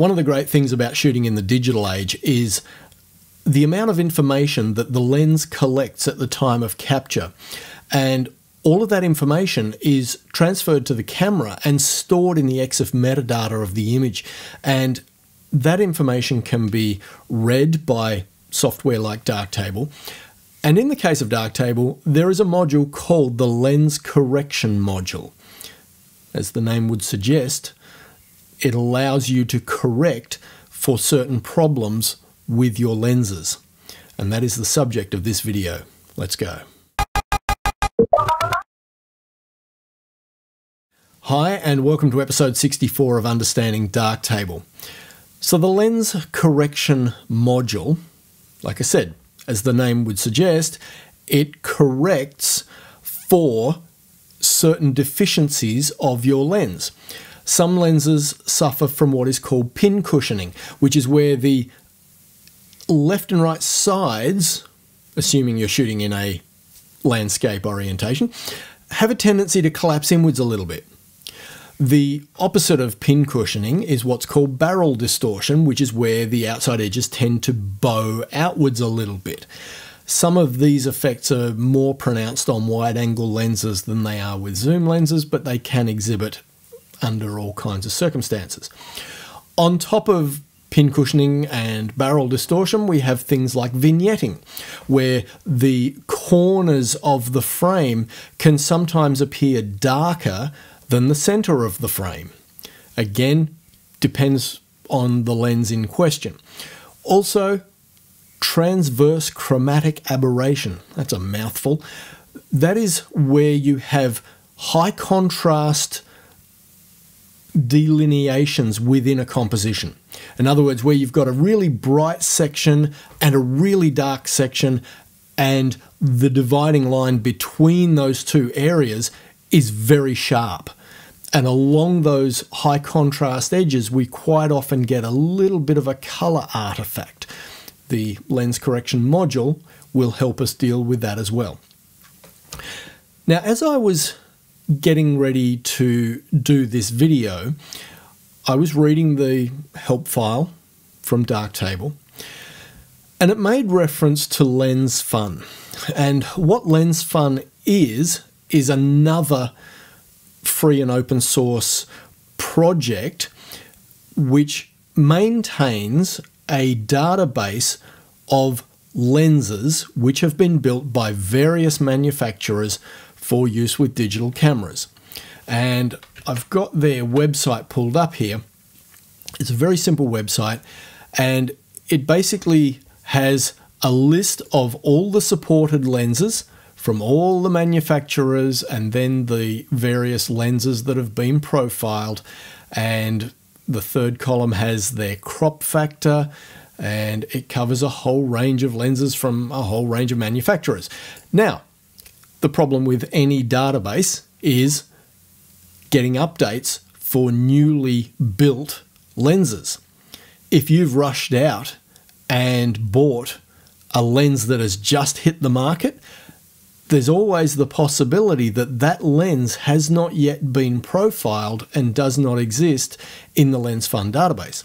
one of the great things about shooting in the digital age is the amount of information that the lens collects at the time of capture. And all of that information is transferred to the camera and stored in the EXIF metadata of the image. And that information can be read by software like Darktable. And in the case of Darktable, there is a module called the Lens Correction module. As the name would suggest, it allows you to correct for certain problems with your lenses. And that is the subject of this video. Let's go. Hi, and welcome to episode 64 of Understanding Darktable. So, the lens correction module, like I said, as the name would suggest, it corrects for certain deficiencies of your lens. Some lenses suffer from what is called pin cushioning, which is where the left and right sides, assuming you're shooting in a landscape orientation, have a tendency to collapse inwards a little bit. The opposite of pin cushioning is what's called barrel distortion, which is where the outside edges tend to bow outwards a little bit. Some of these effects are more pronounced on wide angle lenses than they are with zoom lenses, but they can exhibit under all kinds of circumstances. On top of pin cushioning and barrel distortion, we have things like vignetting, where the corners of the frame can sometimes appear darker than the center of the frame. Again, depends on the lens in question. Also, transverse chromatic aberration. That's a mouthful. That is where you have high contrast delineations within a composition. In other words, where you've got a really bright section and a really dark section, and the dividing line between those two areas is very sharp. And along those high contrast edges, we quite often get a little bit of a color artifact. The lens correction module will help us deal with that as well. Now, as I was getting ready to do this video, I was reading the help file from Darktable, and it made reference to Lens Fun. And what Lens Fun is, is another free and open source project which maintains a database of lenses which have been built by various manufacturers for use with digital cameras. And I've got their website pulled up here. It's a very simple website, and it basically has a list of all the supported lenses from all the manufacturers and then the various lenses that have been profiled. And the third column has their crop factor and it covers a whole range of lenses from a whole range of manufacturers. Now, the problem with any database is getting updates for newly built lenses. If you've rushed out and bought a lens that has just hit the market, there's always the possibility that that lens has not yet been profiled and does not exist in the Lens Fun database.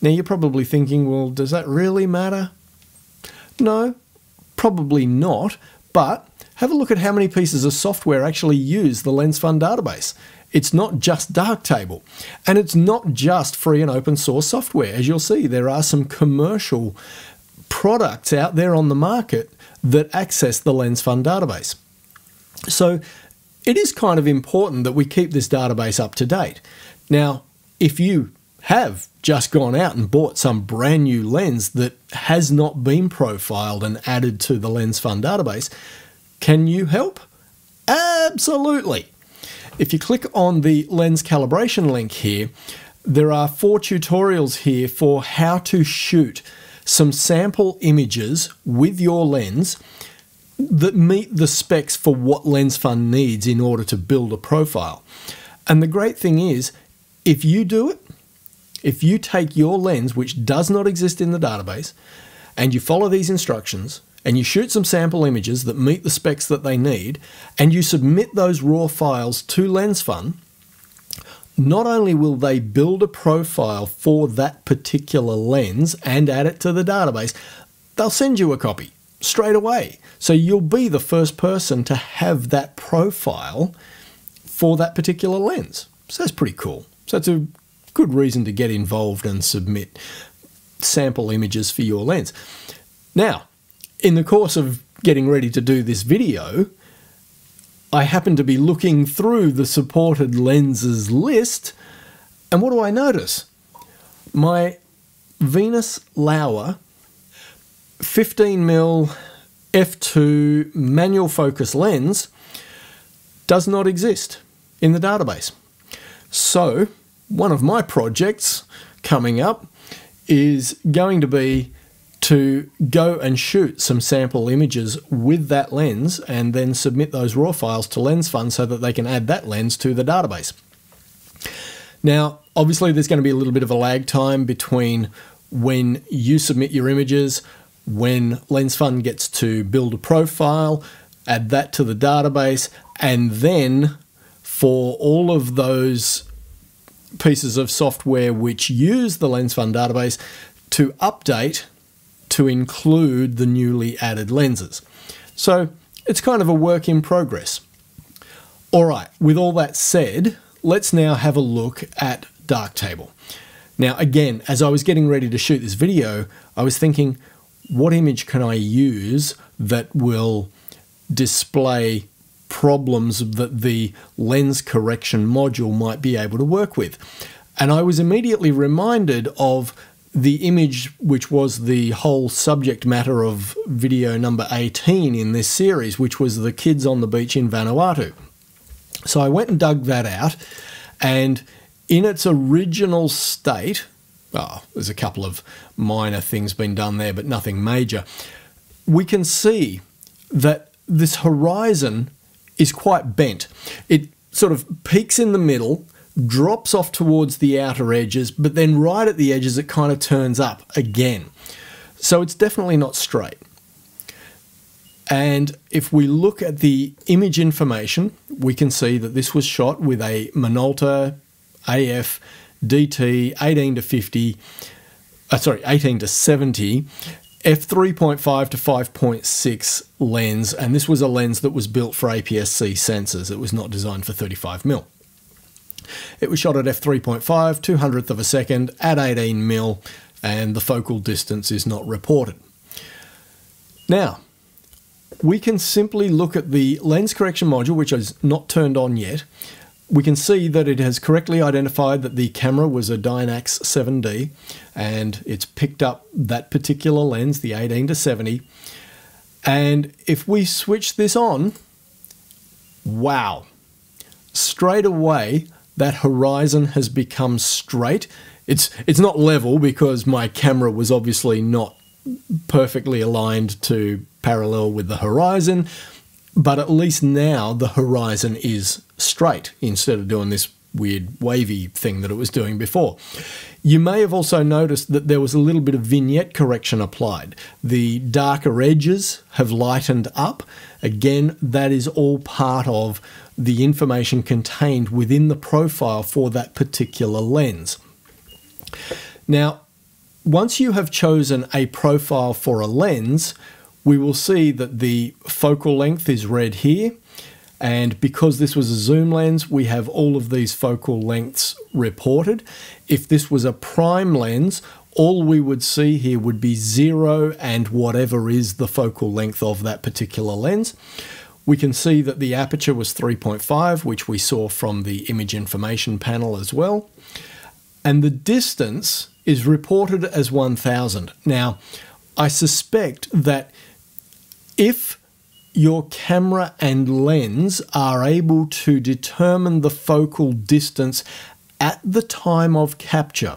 Now you're probably thinking, well, does that really matter? No, probably not, but have a look at how many pieces of software actually use the Lens Fun database. It's not just Darktable, and it's not just free and open source software. As you'll see, there are some commercial products out there on the market that access the Lens Fun database. So it is kind of important that we keep this database up to date. Now, if you have just gone out and bought some brand new lens that has not been profiled and added to the Lens Fun database, can you help? Absolutely. If you click on the lens calibration link here, there are four tutorials here for how to shoot some sample images with your lens that meet the specs for what Lens Fun needs in order to build a profile. And the great thing is, if you do it, if you take your lens, which does not exist in the database, and you follow these instructions, and you shoot some sample images that meet the specs that they need, and you submit those raw files to LensFun, not only will they build a profile for that particular lens and add it to the database, they'll send you a copy straight away. So you'll be the first person to have that profile for that particular lens. So that's pretty cool. So it's a good reason to get involved and submit sample images for your lens. Now, in the course of getting ready to do this video, I happen to be looking through the supported lenses list, and what do I notice? My Venus Laowa 15mm f2 manual focus lens does not exist in the database. So, one of my projects coming up is going to be to go and shoot some sample images with that lens and then submit those raw files to LensFun so that they can add that lens to the database. Now, obviously, there's going to be a little bit of a lag time between when you submit your images, when LensFun gets to build a profile, add that to the database, and then for all of those pieces of software which use the LensFun database to update to include the newly added lenses. So it's kind of a work in progress. All right, with all that said, let's now have a look at Darktable. Now, again, as I was getting ready to shoot this video, I was thinking, what image can I use that will display problems that the lens correction module might be able to work with? And I was immediately reminded of the image, which was the whole subject matter of video number 18 in this series, which was the kids on the beach in Vanuatu. So I went and dug that out, and in its original state, oh, there's a couple of minor things been done there, but nothing major. We can see that this horizon is quite bent. It sort of peaks in the middle drops off towards the outer edges, but then right at the edges it kind of turns up again. So it's definitely not straight. And if we look at the image information, we can see that this was shot with a Minolta AF DT 18 to 50, uh, sorry, 18 to 70 f3.5 to 5.6 lens, and this was a lens that was built for APS-C sensors. It was not designed for 35mm. It was shot at f3.5, 200th of a second at 18 mil, and the focal distance is not reported. Now, we can simply look at the lens correction module, which is not turned on yet. We can see that it has correctly identified that the camera was a Dynax 7D and it's picked up that particular lens, the 18 to 70. And if we switch this on, wow, straight away that horizon has become straight. It's it's not level because my camera was obviously not perfectly aligned to parallel with the horizon, but at least now the horizon is straight instead of doing this weird wavy thing that it was doing before. You may have also noticed that there was a little bit of vignette correction applied. The darker edges have lightened up. Again, that is all part of the information contained within the profile for that particular lens. Now, once you have chosen a profile for a lens, we will see that the focal length is read here. And because this was a zoom lens, we have all of these focal lengths reported. If this was a prime lens, all we would see here would be zero and whatever is the focal length of that particular lens. We can see that the aperture was 3.5, which we saw from the image information panel as well. And the distance is reported as 1000. Now, I suspect that if your camera and lens are able to determine the focal distance at the time of capture,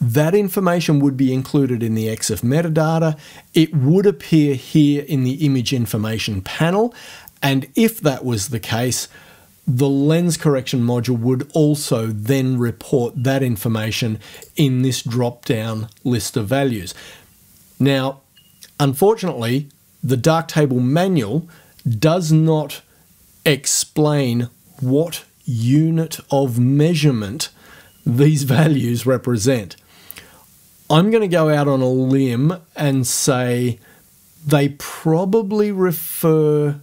that information would be included in the EXIF metadata. It would appear here in the image information panel. And if that was the case, the lens correction module would also then report that information in this drop down list of values. Now, unfortunately, the Darktable manual does not explain what unit of measurement these values represent. I'm going to go out on a limb and say they probably refer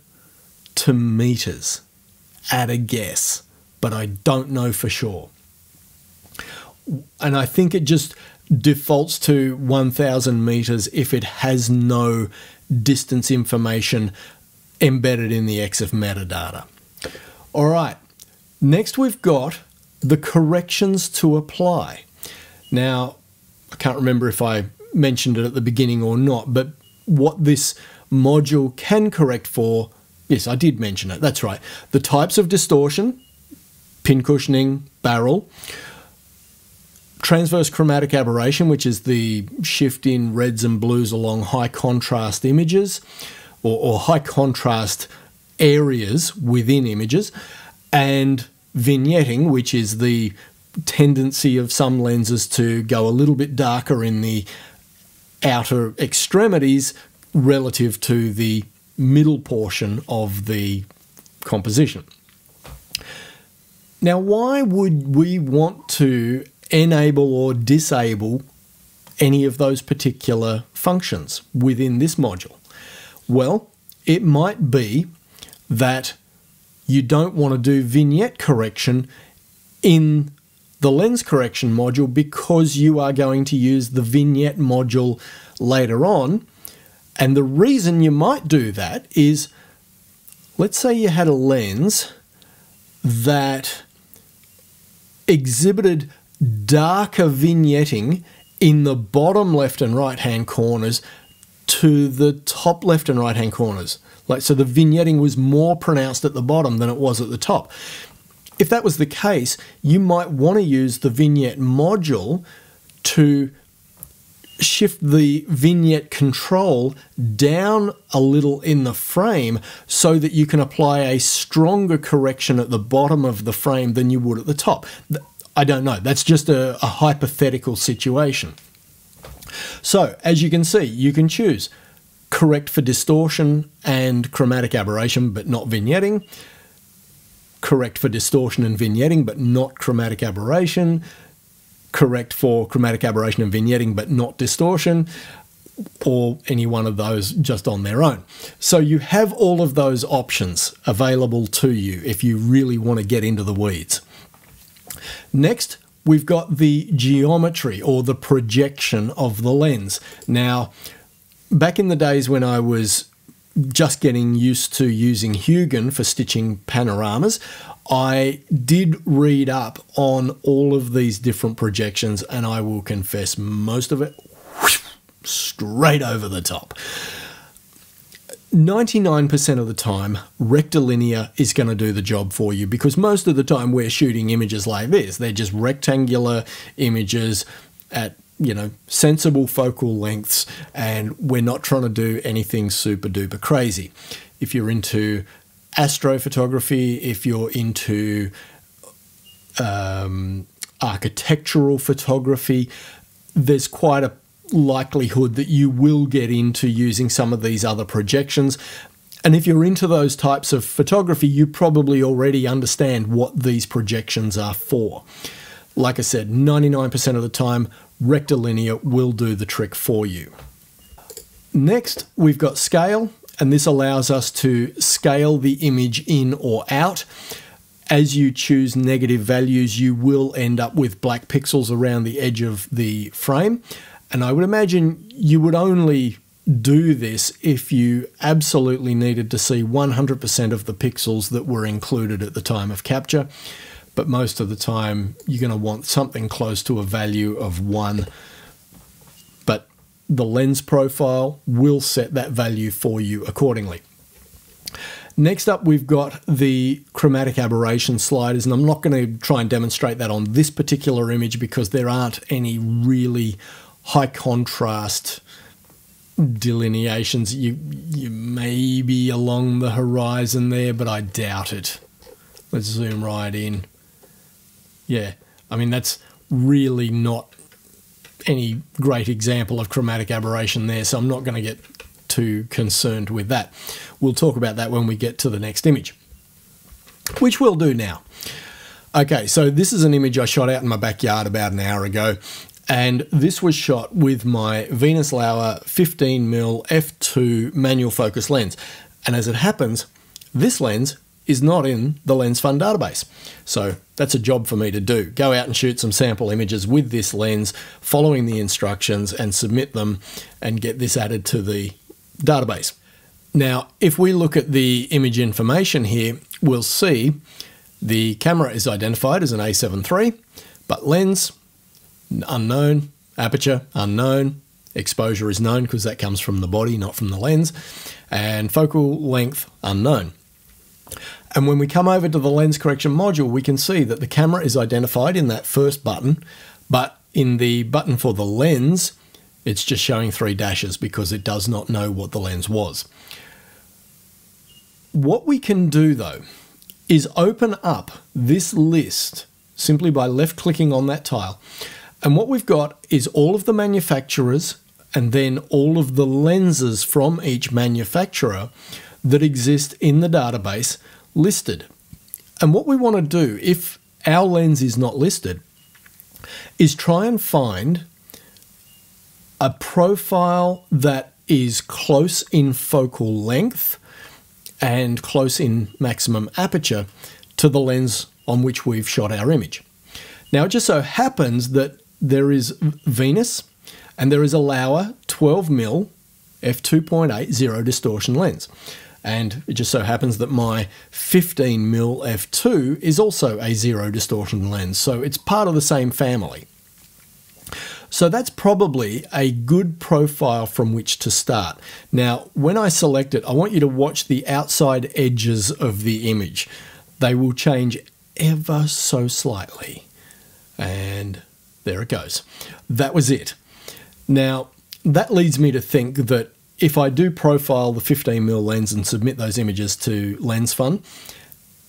to meters at a guess, but I don't know for sure. And I think it just defaults to 1000 meters if it has no distance information embedded in the EXIF metadata. All right, next we've got the corrections to apply. Now, I can't remember if I mentioned it at the beginning or not, but what this module can correct for, yes, I did mention it, that's right. The types of distortion, pin cushioning, barrel, transverse chromatic aberration, which is the shift in reds and blues along high contrast images or, or high contrast areas within images, and vignetting, which is the tendency of some lenses to go a little bit darker in the outer extremities relative to the middle portion of the composition. Now, why would we want to enable or disable any of those particular functions within this module? Well, it might be that you don't want to do vignette correction in the lens correction module because you are going to use the vignette module later on. And the reason you might do that is let's say you had a lens that exhibited darker vignetting in the bottom left and right hand corners to the top left and right hand corners. Like so the vignetting was more pronounced at the bottom than it was at the top. If that was the case, you might want to use the vignette module to shift the vignette control down a little in the frame so that you can apply a stronger correction at the bottom of the frame than you would at the top. I don't know. That's just a, a hypothetical situation. So, as you can see, you can choose correct for distortion and chromatic aberration, but not vignetting, correct for distortion and vignetting, but not chromatic aberration, correct for chromatic aberration and vignetting, but not distortion, or any one of those just on their own. So you have all of those options available to you if you really want to get into the weeds. Next, we've got the geometry or the projection of the lens. Now, back in the days when I was just getting used to using Hugin for stitching panoramas, I did read up on all of these different projections, and I will confess most of it straight over the top. 99% of the time, rectilinear is going to do the job for you because most of the time we're shooting images like this. They're just rectangular images at you know sensible focal lengths and we're not trying to do anything super duper crazy if you're into astrophotography if you're into um, architectural photography there's quite a likelihood that you will get into using some of these other projections. And if you're into those types of photography, you probably already understand what these projections are for. Like I said, 99% of the time, rectilinear will do the trick for you. Next, we've got scale, and this allows us to scale the image in or out. As you choose negative values, you will end up with black pixels around the edge of the frame. And I would imagine you would only do this if you absolutely needed to see 100% of the pixels that were included at the time of capture. But most of the time, you're going to want something close to a value of 1. But the lens profile will set that value for you accordingly. Next up, we've got the chromatic aberration sliders, and I'm not going to try and demonstrate that on this particular image because there aren't any really high contrast delineations. You you may be along the horizon there, but I doubt it. Let's zoom right in. Yeah, I mean that's really not any great example of chromatic aberration there, so I'm not going to get too concerned with that. We'll talk about that when we get to the next image, which we'll do now. Okay, so this is an image I shot out in my backyard about an hour ago, and this was shot with my Venus Laowa 15mm f2 manual focus lens. And as it happens, this lens is not in the LensFun database. So that's a job for me to do. Go out and shoot some sample images with this lens, following the instructions and submit them and get this added to the database. Now, if we look at the image information here, we'll see the camera is identified as an A7 III, but lens, unknown, aperture, unknown, exposure is known because that comes from the body, not from the lens, and focal length, unknown. And when we come over to the lens correction module, we can see that the camera is identified in that first button, but in the button for the lens, it's just showing three dashes because it does not know what the lens was. What we can do though is open up this list simply by left clicking on that tile. And what we've got is all of the manufacturers and then all of the lenses from each manufacturer that exist in the database listed. And what we want to do, if our lens is not listed, is try and find a profile that is close in focal length and close in maximum aperture to the lens on which we've shot our image. Now, it just so happens that there is Venus and there is a Laowa 12mm f2.8 zero distortion lens. And it just so happens that my 15mm f2 is also a zero distortion lens, so it's part of the same family. So that's probably a good profile from which to start. Now, when I select it, I want you to watch the outside edges of the image. They will change ever so slightly. And there it goes. That was it. Now, that leads me to think that if I do profile the 15mm lens and submit those images to LensFun,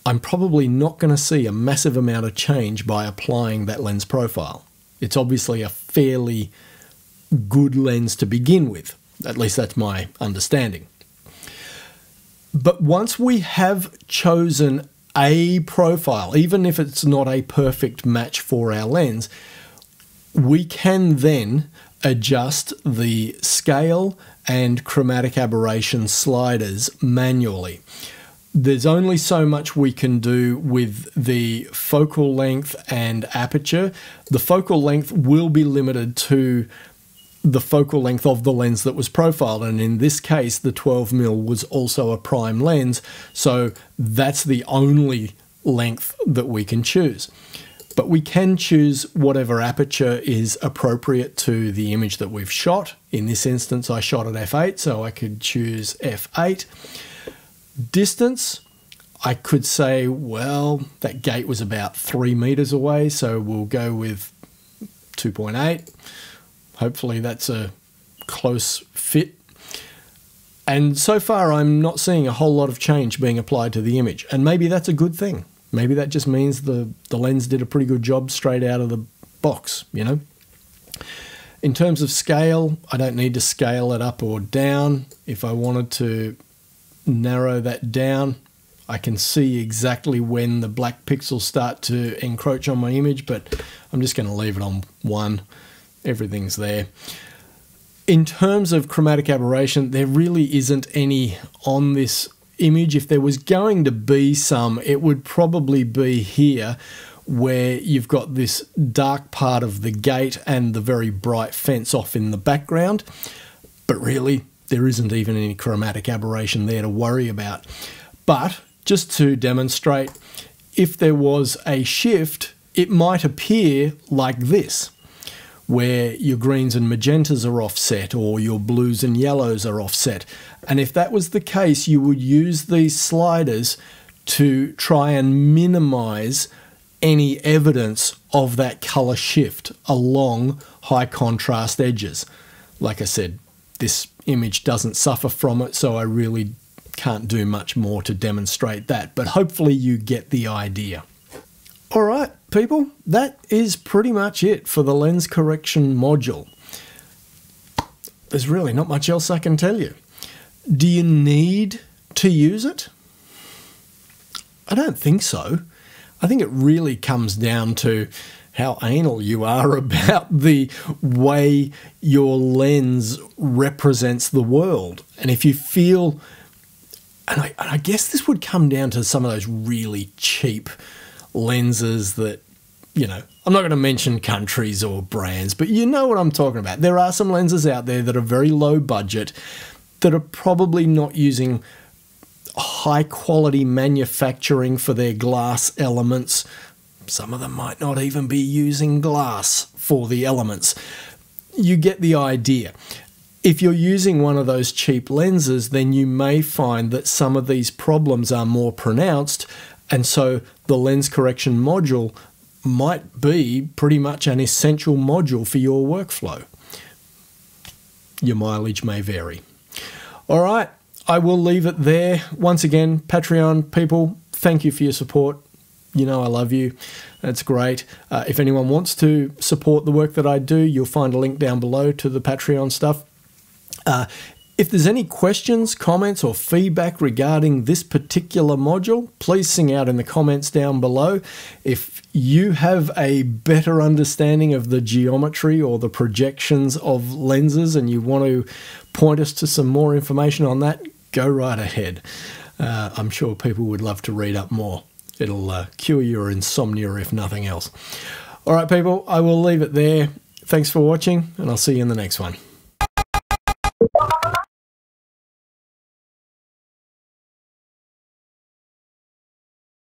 I'm probably not going to see a massive amount of change by applying that lens profile. It's obviously a fairly good lens to begin with. At least that's my understanding. But once we have chosen a profile, even if it's not a perfect match for our lens, we can then adjust the scale and chromatic aberration sliders manually. There's only so much we can do with the focal length and aperture. The focal length will be limited to the focal length of the lens that was profiled. And in this case, the 12mm was also a prime lens. So that's the only length that we can choose. But we can choose whatever aperture is appropriate to the image that we've shot. In this instance, I shot at f8, so I could choose f8. Distance, I could say, well, that gate was about three meters away, so we'll go with 2.8. Hopefully, that's a close fit. And so far, I'm not seeing a whole lot of change being applied to the image, and maybe that's a good thing. Maybe that just means the, the lens did a pretty good job straight out of the box, you know? In terms of scale, I don't need to scale it up or down. If I wanted to narrow that down, I can see exactly when the black pixels start to encroach on my image, but I'm just going to leave it on one. Everything's there. In terms of chromatic aberration, there really isn't any on this image, if there was going to be some, it would probably be here where you've got this dark part of the gate and the very bright fence off in the background. But really, there isn't even any chromatic aberration there to worry about. But just to demonstrate, if there was a shift, it might appear like this where your greens and magentas are offset or your blues and yellows are offset. And if that was the case, you would use these sliders to try and minimize any evidence of that color shift along high contrast edges. Like I said, this image doesn't suffer from it, so I really can't do much more to demonstrate that, but hopefully you get the idea. All right, people, that is pretty much it for the lens correction module. There's really not much else I can tell you. Do you need to use it? I don't think so. I think it really comes down to how anal you are about the way your lens represents the world. And if you feel, and I, and I guess this would come down to some of those really cheap lenses that, you know, I'm not going to mention countries or brands, but you know what I'm talking about. There are some lenses out there that are very low budget that are probably not using high quality manufacturing for their glass elements. Some of them might not even be using glass for the elements. You get the idea. If you're using one of those cheap lenses, then you may find that some of these problems are more pronounced, and so the lens correction module might be pretty much an essential module for your workflow. Your mileage may vary. All right, I will leave it there. Once again, Patreon people, thank you for your support. You know I love you. That's great. Uh, if anyone wants to support the work that I do, you'll find a link down below to the Patreon stuff. Uh, if there's any questions, comments, or feedback regarding this particular module, please sing out in the comments down below. If you have a better understanding of the geometry or the projections of lenses and you want to point us to some more information on that, go right ahead. Uh, I'm sure people would love to read up more. It'll uh, cure your insomnia if nothing else. All right, people, I will leave it there. Thanks for watching, and I'll see you in the next one.